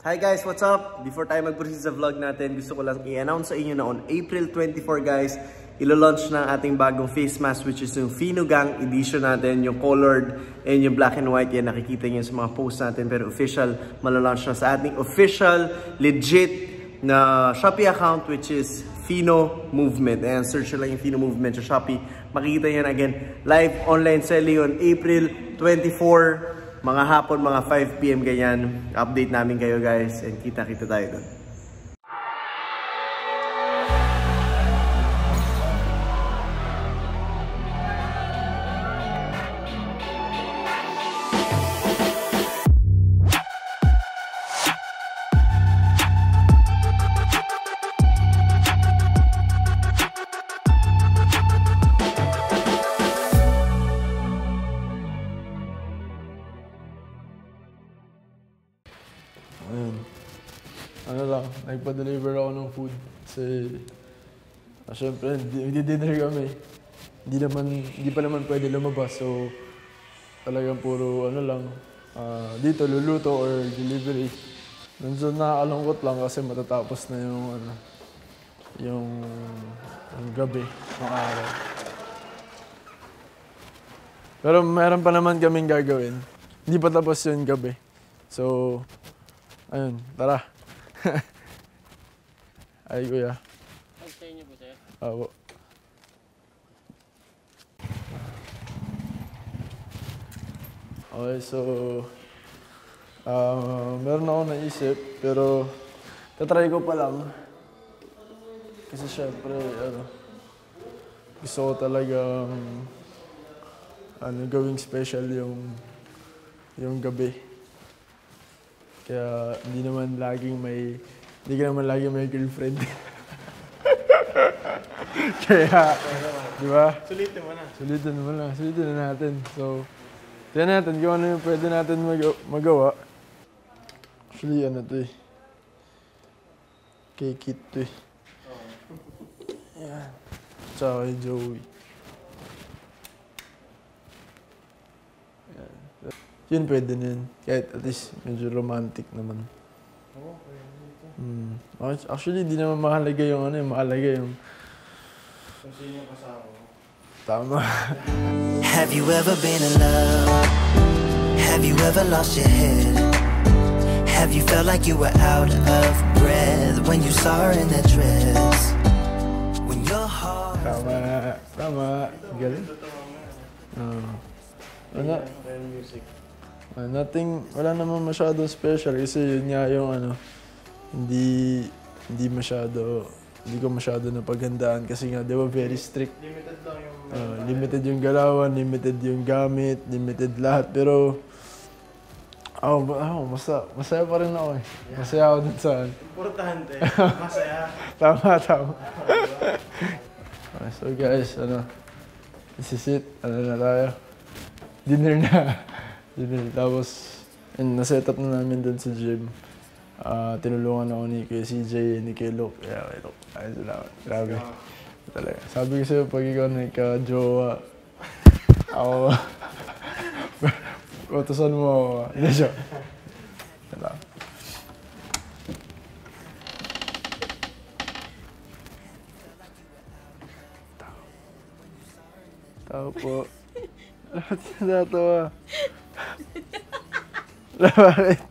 Hi guys, what's up? Before tayo mag-proceed sa vlog natin, gusto ko lang i-announce sa inyo na on April 24 guys, ilo-launch ng ating bagong face mask which is yung Fino Gang edition natin, yung colored and yung black and white. Yan nakikita niyo sa mga posts natin pero official, malalaunch na sa ating official, legit na Shopee account which is Fino Movement. Ayan, search lang yung Fino Movement sa Shopee. Makikita yan again, live online selling on April 24 mga hapon, mga 5pm ganyan. Update namin kayo guys and kita-kita tayo doon. Nagpa-deliver ako ng food. Kasi, ah, syempre, di- hindi-dinner kami. Hindi naman, hindi pa naman pwede lumabas. So, talagang puro, ano lang, ah, dito, luluto or delivery. Nandiyan nakakalungkot lang kasi matatapos na yung, ano, yung, yung gabi, ng araw. Pero meron pa naman kaming gagawin. Hindi pa tapos yung gabi. So, ayun, tara. Ay, kuya. Pag-stay niyo po, sir. Apo. Okay, so, ah meron ako naisip, pero tatry ko pa lang. Kasi syempre, ano, gusto ko talagang ano, gawing special yung yung gabi. Kaya hindi naman laging may hindi ka naman laging may girlfriend. Kaya, di ba? Sulitin mo na. Sulitin mo lang. Sulitin na natin. So, tignan natin kung ano yung pwede natin mag- magawa. Actually, ano to eh. Kay Kit to eh. Yan. Tsaka kay Joey. Yun pwede na yun. Kahit at least medyo romantic naman. Hmm. Actually, di naman mahalaga yung ano yung mahalaga yung Kung sino yung kasama mo. tama. Have you ever been in love? Have you ever lost your head? Have you felt like you were out of breath when you saw her in that dress? When your heart Tama. Tama. Galing. Uh, wala. Kaya music. Uh, nothing, wala naman masyado special kasi yun nga yung ano, hindi, hindi masyado, hindi ko masyado napaghandaan kasi nga, di ba, very strict. Limited lang yung... Uh, limited yung galawan, limited yung gamit, limited lahat. Pero, oh, ako masa, masaya pa rin ako eh. Masaya ako dun sa, Importante. Masaya. tama, tama. Okay, so guys, ano, this is it. Ano na tayo? Dinner na. Dinner. Tapos, and naset up na namin dun sa gym. Ah, tinulungan ako ni Kuya CJ, ni Kuya Luke. Yeah, kay Luke. Ay, salamat. Grabe. Talaga. Sabi ko sa'yo, pag ikaw nagka-jowa, ako, utusan mo ako. Hindi siya. Tao po. Ka natatawa? Bakit? Bakit?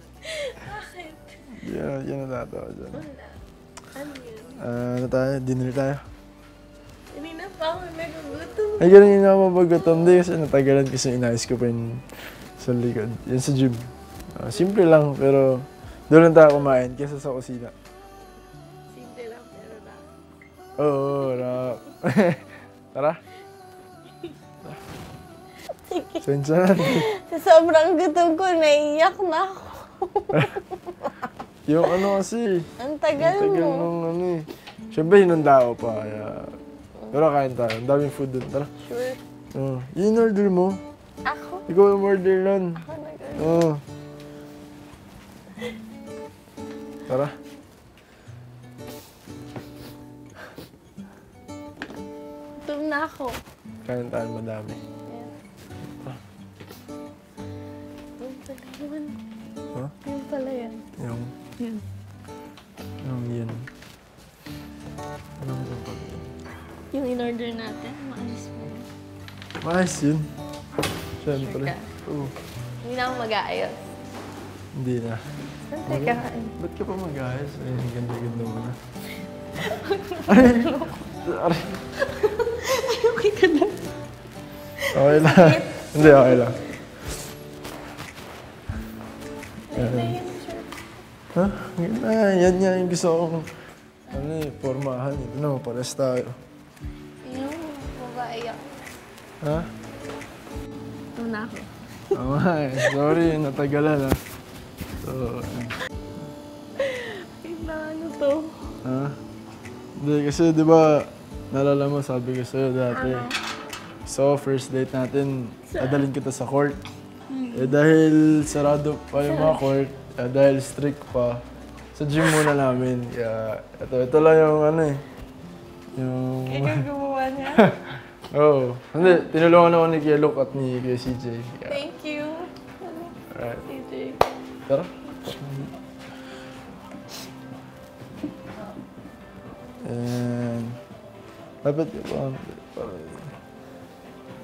Yan, yan natatawa dyan. Ano yun? Ah, ano tayo? Dinner tayo? Hindi na pa ako nagugutom. Ay, ganun yun ako mabagutom. Hindi kasi natagalan kasi inayos ko pa yun sa likod. Yan sa gym. Ah, simple lang, pero doon lang tayo kumain kesa sa kusina. Simple lang pero na. Oo, na. Tara. Sensya na. Sa sobrang gutom ko, naiyak na ako. Yung ano kasi, Ang Ang tagal tagal mo. nung ano eh. Siyempre, hinanda ako pa. Kaya... Pero kain tayo. Ang daming food dun. Tara. Sure. Oh. Yun order mo. Ako? Ikaw yung order nun. Ako nag Oo. Tara. Gutom na ako. Kain tayo madami. Ayan. Yung pala yun. Ha? Yung pala yan. Yung Yan. Anong yan? Anong ba yan? Yung in-order natin, maayos mo. Maayos yun. Siyempre. Sure ka? Oo. Hindi na ako mag-aayos. Hindi na. Sante ka. Ba't ka pa mag-ayos? Ay, ang ganda-ganda mo na. Aray! Aray! Okay ka na. Okay lang. Hindi, okay lang. Ha? Ganda. Yan nga yung gusto kong ano eh, formahan. Ito na, pares tayo. Babae ako. Ha? Una ako. Oo nga eh. Sorry, natagalan ha. So, na, ano to? ha? Hindi, kasi di ba, nalala mo, sabi ko sa'yo dati. So, first date natin, adalin kita sa court. Eh dahil sarado pa yung mga court, eh, dahil strict pa, sa gym muna namin. Kaya, ito, ito lang yung ano eh. Yung... Ikaw gumawa niya? Oo. Oh. Hindi, tinulungan ako ni Luke at ni Kuya CJ. Kaya, Thank you. alright. CJ. Tara. And... Dapat ka pa.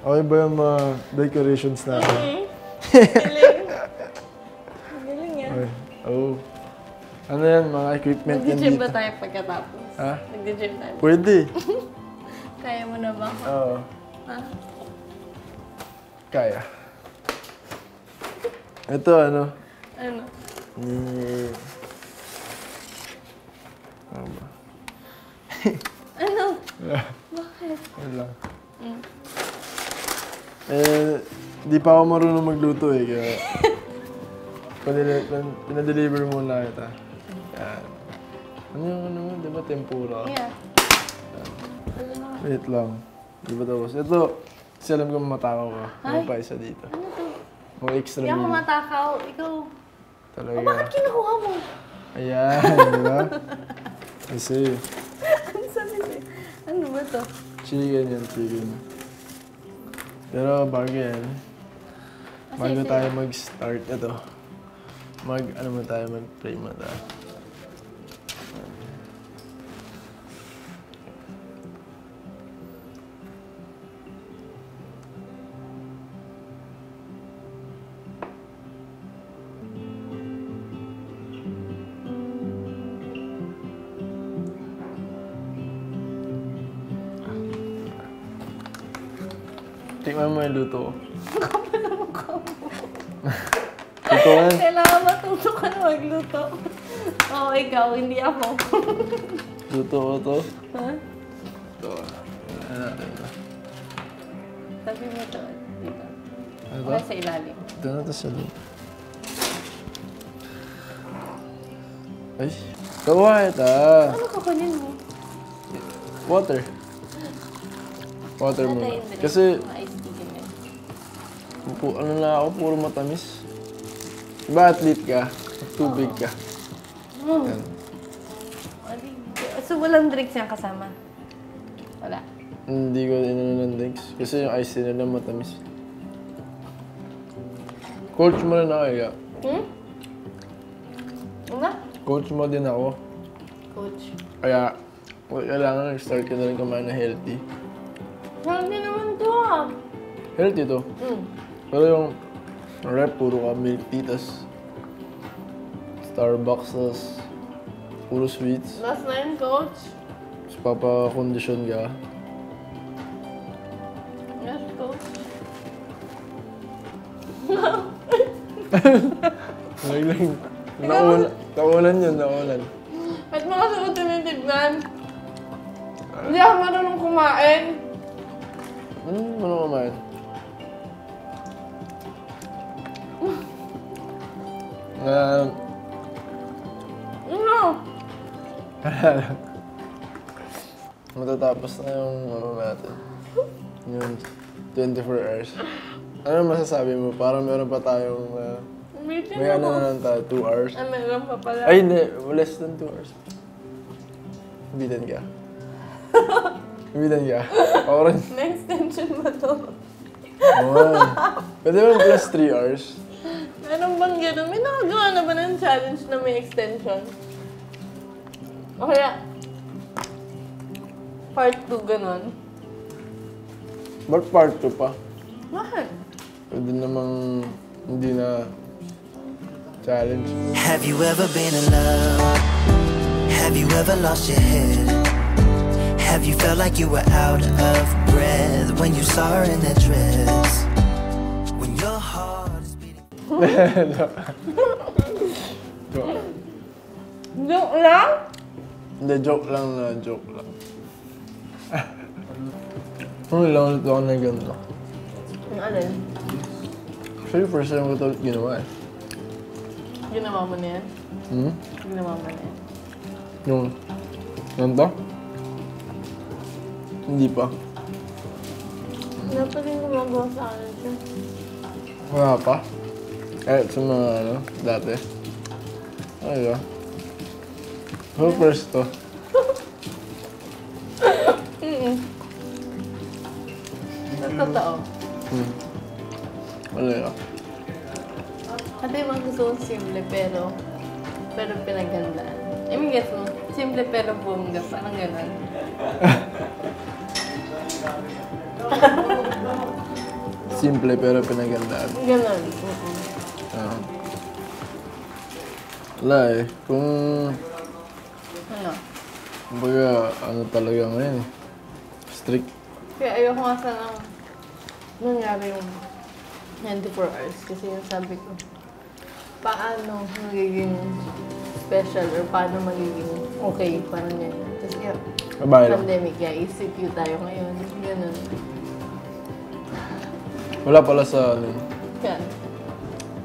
Okay ba yung mga decorations natin? Galing. Galing yan, mga equipment yan Nag-gym dito. ba tayo pagkatapos? Ha? Nag-gym tayo. Pwede. Kaya mo na ba? Oo. Ha? Kaya. Ito ano? Ano? Ni... Ano ba? Ano? Bakit? Wait lang. Mm. Eh, di pa ako marunong magluto eh, kaya... Pinadeliver muna kita. Yan. Ano yung ano mo? Di ba tempura? Yeah. Na? Wait lang. Di ba tapos? Ito, kasi alam ko matakaw ka. Ano pa isa dito? Ano to? Mga extra Hindi ako matakaw. Ikaw. Talaga. O, bakit kinukuha mo? Ayan, di ba? Kasi, Ano sabi sa'yo? Ano ba to? chicken yan, chicken. Pero bago yan, bago tayo mag-start ito, mag, ano mo tayo, mag-pray mo tayo. Tingnan mo yung luto ko. Luto yan. Kailangan matuto ka na magluto. Oo, ikaw, hindi ako. Luto ko to. ha? Ito. Ano natin ito? Sabi mo to. Dito. Ano to? sa ilalim. Ito na to sa loob. Ay, kawait ah. Ano kakunin mo? Water. Water muna. Mo rin. Kasi, pu- ano na ako, puro matamis. Diba athlete ka? Tubig ka. Mm. Yan. So, walang drinks yung kasama? Wala. Hindi ko inano ng drinks. Kasi yung ice nila matamis. Coach mo rin ako eh. Hmm? Una? Coach mo din ako. Coach. Kaya, kailangan nag-start ka na rin kumain na healthy. Hindi naman to ah. Healthy to. Mm. Pero yung rep, puro ka milk tea, tas Starbucks, tas puro sweets. Last na yun, coach. Tapos papakondisyon ka. Yes, coach. Naglang, naulan, naulan yun, naulan. At mga sagot tinitignan. Hindi ako marunong kumain. Hmm, ano kumain? Na, Ano? matatapos na yung ano natin. Yung 24 hours. Ano masasabi mo? Parang meron pa tayong, uh, Meeting may ano na lang tayo, 2 hours. Ah, meron pa pala. Ay, hindi. Less than 2 hours. Bidan ka. Bidan ka. Ako rin. Na-extension mo to. Oo. Pwede mo plus 3 hours. Challenge na may extension? O kaya, part 2 gano'n? Ba't part 2 pa? Bakit? Pwede namang hindi na challenge. Have you ever been in love? Have you ever lost your head? Have you felt like you were out of breath when you saw her in that dress? When your heart is beating. Joke. Joke lang? Hindi, joke lang na, joke lang. Ano lang ulit ako na ganito. Yung alin? Actually, first time ko ito ginawa eh. Ginawa mo na yan? Hmm? Ginawa mo na yan? Yung, ganito? Hindi pa. Dapat yung gumagawa sa akin siya. Wala pa. Kahit sa mga ano, dati. Ano ba? So, first to. Mm-mm. Totoo. Hmm. Wala yun. Ate yung mga gusto kong simple pero pero pinagandaan. I mean, guess mo? Simple pero bongga. Parang ganun. Simple pero pinagandaan. Ganun. Mm-mm. Wala eh. Kung, Ano? kumbaga, ano talaga ngayon eh. Strict. Kaya ayoko nga sana nangyari yung 24 hours. Kasi yung sabi ko, paano magiging special or paano magiging okay, parang ganyan. Kasi yeah, Babae lang. pandemic, yeah, ECQ tayo ngayon. Ganun. Wala pala sa, ano, Kaya,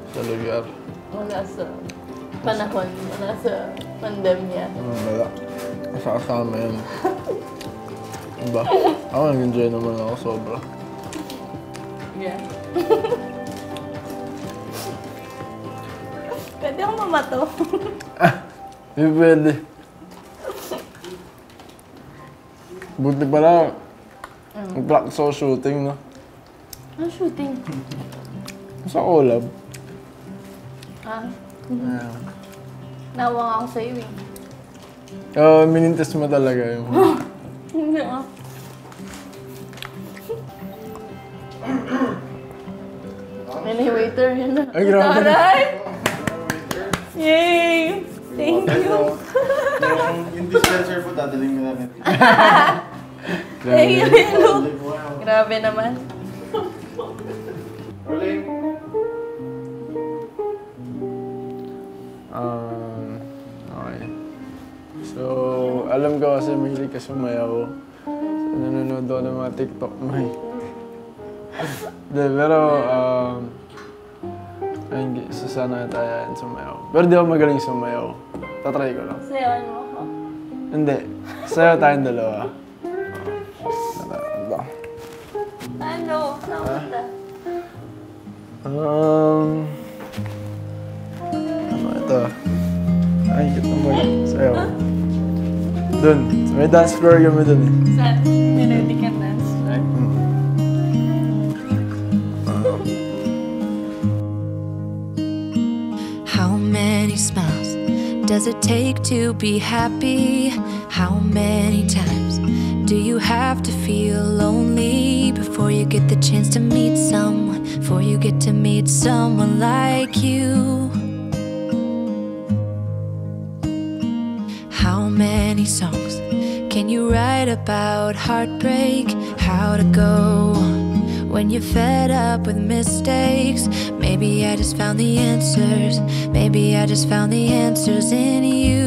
sa lugar. wala sa panahon, wala sa pandemya. Hmm, wala. Sa kasama yun. Diba? Ako nag-enjoy naman ako sobra. Yeah. Pwede ako mamato. Hindi pwede. Buti pala, nag-practice ako shooting, no? Ano shooting? Sa collab. Ah, Yeah. nawang ako sa'yo eh. Uh, minintes mo talaga yung... Hindi ah. May waiter yun na. Ay, grabe. Taray! Yay! Thank you. Yung, yung dispenser po, dadaling mo namin. Thank you, Luke. Grabe naman. Rolling. Um, okay. So, alam ko kasi mahilig ka sumayaw. So, nanonood ako ng mga TikTok mo eh. Hindi, pero, um, ay, sasana tayo yan sumayaw. Pero di ako magaling sumayaw. Tatry ko lang. Sayawan mo ako. Hindi. Sayaw tayong dalawa. Ano? Ano? Um, ano ito? Ay, ito ba? Sayaw. Dun. Sa may dance floor kami dun eh. Saan? Niready ka dance floor? How many smiles does it take to be happy? How many times do you have to feel lonely before you get the chance to meet someone? Before you get to meet someone like you? How many songs can you write about heartbreak? How to go when you're fed up with mistakes? Maybe I just found the answers. Maybe I just found the answers in you.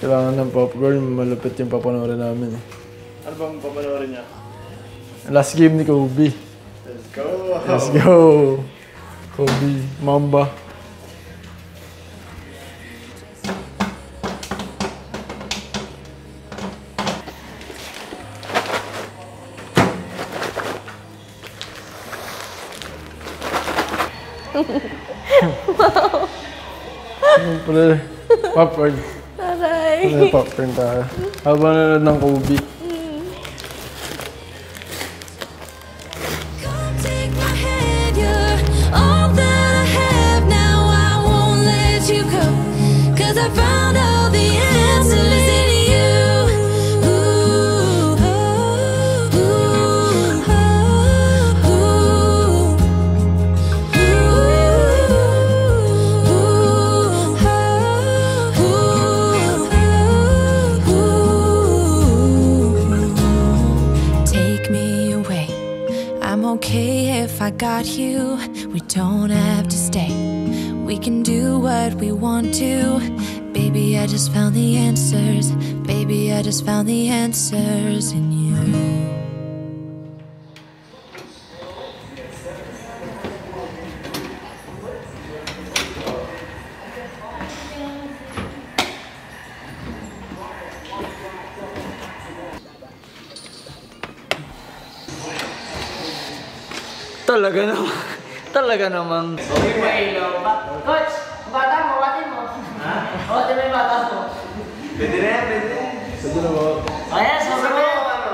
Kailangan ng popcorn, malupit yung papanoorin namin eh. Ano bang papanoorin niya? Last game ni Kobe. Let's go! Let's go! Kobe, Mamba. Siyempre, popcorn. Aray! May popcorn tayo. Habang nanonood ng Kobe. Okay if I got you. We don't have to stay. We can do what we want to. Baby, I just found the answers. Baby, I just found the answers in you. Talaga naman. Talaga namang. Coach, bata mo, bati mo. Ha? O, di ba yung bata mo? Pwede na yan, pwede na yan. Pwede na ba? Ayan, sobrang mo. ano?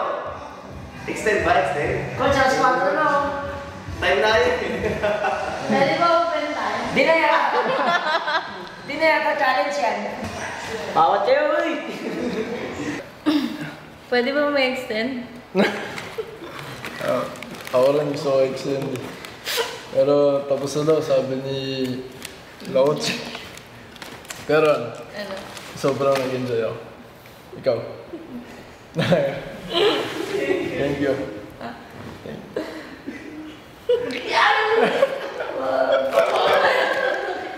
Extend ba? Extend? Coach, alas 4 na o. Time na yun. Pwede ba open tayo? Di na yata. Di na yata challenge yan. Bawat kayo, uy. Pwede ba may extend? Ako lang gusto ko extend. Pero tapos na daw, sabi ni Lauch. Pero ano, Ano? sobrang nag-enjoy ako. Ikaw. Thank you.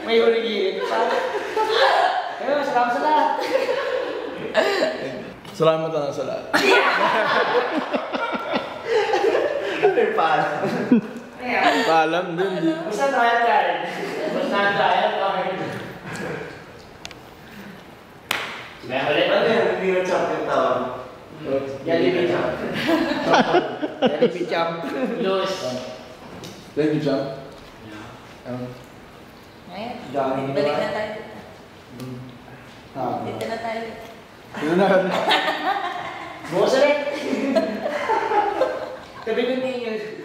May huli pa. Ayun, salamat sa lahat. Salamat na sa lahat. Ano paano? Paalam din, di. Basta trial card. Basta trial card. May huli Ano yan? Hindi na champion tawag. Jollibee jump. Jollibee jump. Lose. Thank you, Jam. Um. Dami Balik na tayo. ah, Dito na tayo. yun na. Bukas ulit. Sabi ko ninyo.